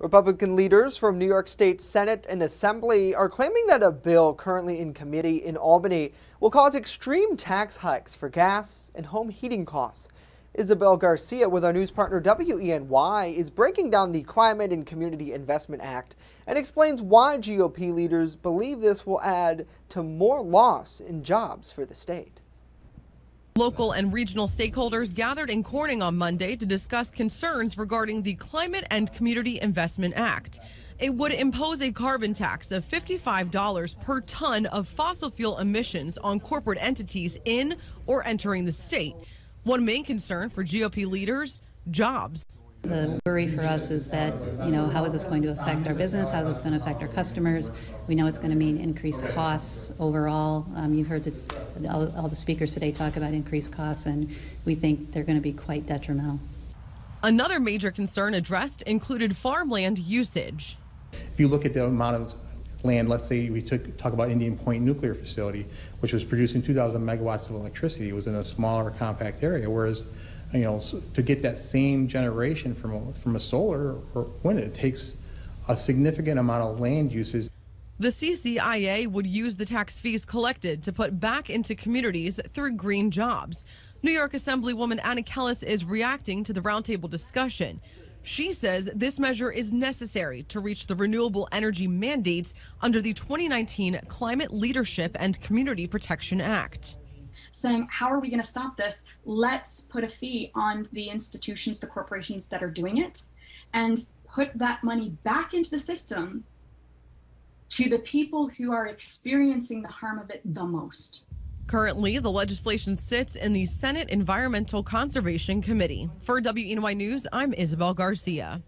Republican leaders from New York State Senate and Assembly are claiming that a bill currently in committee in Albany will cause extreme tax hikes for gas and home heating costs. Isabel Garcia with our news partner WENY is breaking down the Climate and Community Investment Act and explains why GOP leaders believe this will add to more loss in jobs for the state. Local and regional stakeholders gathered in Corning on Monday to discuss concerns regarding the Climate and Community Investment Act. It would impose a carbon tax of $55 per ton of fossil fuel emissions on corporate entities in or entering the state. One main concern for GOP leaders jobs. The worry for us is that, you know, how is this going to affect our business? How is this going to affect our customers? We know it's going to mean increased costs overall. Um, you've heard the, all, all the speakers today talk about increased costs, and we think they're going to be quite detrimental. Another major concern addressed included farmland usage. If you look at the amount of land, let's say we took, talk about Indian Point Nuclear Facility, which was producing 2,000 megawatts of electricity. It was in a smaller, compact area, whereas you know, to get that same generation from a, from a solar or wind, it takes a significant amount of land uses. The CCIA would use the tax fees collected to put back into communities through green jobs. New York Assemblywoman Anna Kelles is reacting to the roundtable discussion. She says this measure is necessary to reach the renewable energy mandates under the 2019 Climate Leadership and Community Protection Act saying, how are we going to stop this? Let's put a fee on the institutions, the corporations that are doing it, and put that money back into the system to the people who are experiencing the harm of it the most. Currently, the legislation sits in the Senate Environmental Conservation Committee. For WENY News, I'm Isabel Garcia.